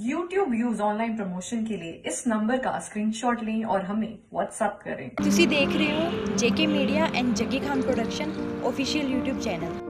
YouTube views online promotion के लिए इस नंबर का स्क्रीनशॉट लें और हमें व्हाट्सएप करें। ਤੁਸੀਂ ਦੇਖ ਰਹੇ ਹੋ J K media and Jagi Khan production official YouTube channel